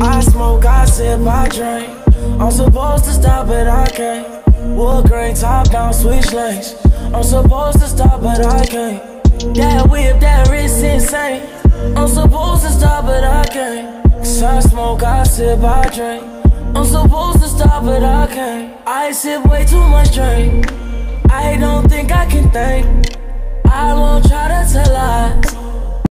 I smoke, I sip, I drink. I'm supposed to stop, but I can't. Wood grain, top down, switch lanes. I'm supposed to stop, but I can't. That whip, that wrist insane. I'm supposed to stop, but I can't. Cause I smoke, I sip, I drink. I'm supposed to stop, but I can't. I sip way too much drink. I don't think I can think.